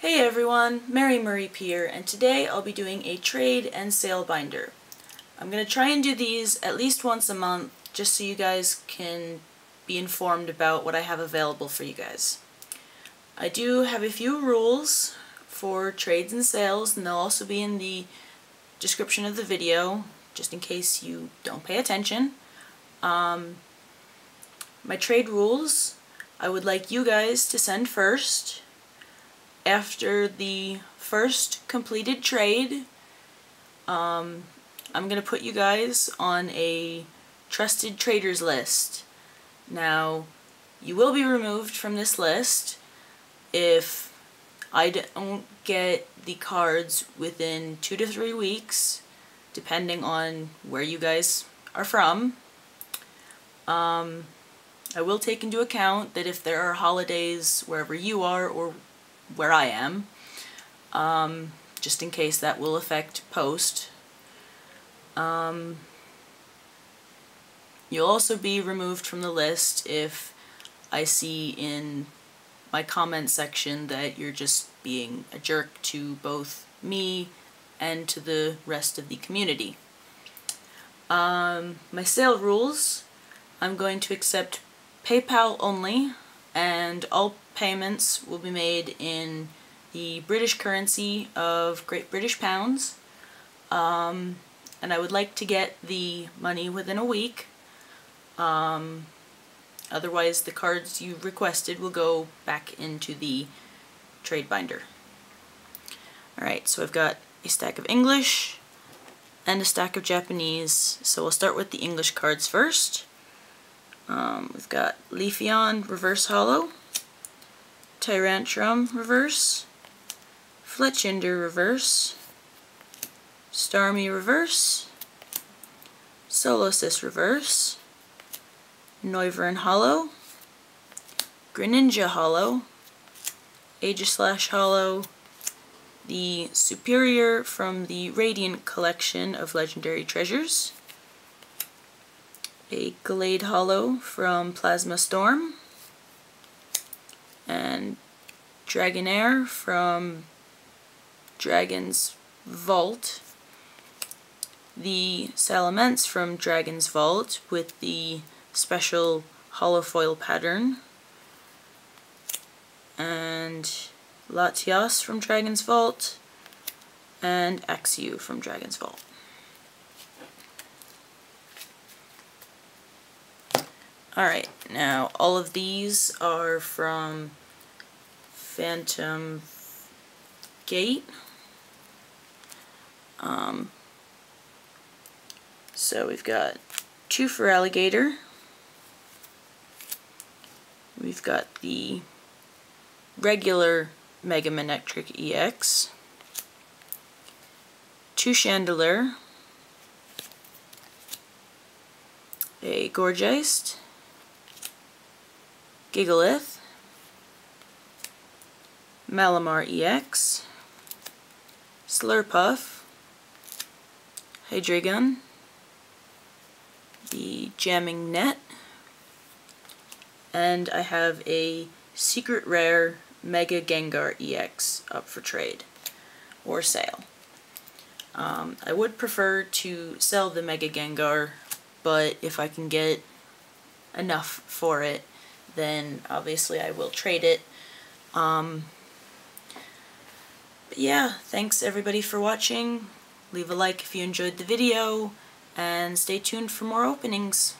Hey everyone, Merry Mareep, and today I'll be doing a trade and sale binder. I'm going to try and do these at least once a month just so you guys can be informed about what I have available for you guys. I do have a few rules for trades and sales and they'll also be in the description of the video just in case you don't pay attention. Um, my trade rules, I would like you guys to send first after the first completed trade, um, I'm going to put you guys on a trusted traders list. Now, you will be removed from this list if I don't get the cards within two to three weeks, depending on where you guys are from. Um, I will take into account that if there are holidays wherever you are or where I am, um, just in case that will affect post. Um, you'll also be removed from the list if I see in my comment section that you're just being a jerk to both me and to the rest of the community. Um, my sale rules, I'm going to accept PayPal only and all payments will be made in the British currency of Great British Pounds. Um, and I would like to get the money within a week. Um, otherwise the cards you requested will go back into the trade binder. Alright, so I've got a stack of English and a stack of Japanese. So we'll start with the English cards first. Um, we've got Leafeon Reverse Holo, Tyrantrum Reverse, Fletchinder Reverse, Starmie Reverse, Solosis Reverse, Noivern Holo, Greninja Holo, Aegislash Holo, the Serperior from the Radiant collection of Legendary Treasures, a Glade Holo from Plasma Storm, and Dragonair from Dragon's Vault, the Salamence from Dragon's Vault with the special holofoil pattern, and Latias from Dragon's Vault, and Axew from Dragon's Vault. Alright, now all of these are from Phantom Gate. Um, so we've got two for Alligator. We've got the regular Mega Manectric EX. Two Chandelure. A Gourgeist. Gigalith. Malamar EX, Slurpuff, Hydreigon, the Jamming Net, and I have a Secret Rare Mega Gengar EX up for trade or sale. Um, I would prefer to sell the Mega Gengar, but if I can get enough for it, then obviously I will trade it. Um, but yeah, thanks everybody for watching. Leave a like if you enjoyed the video, and stay tuned for more openings.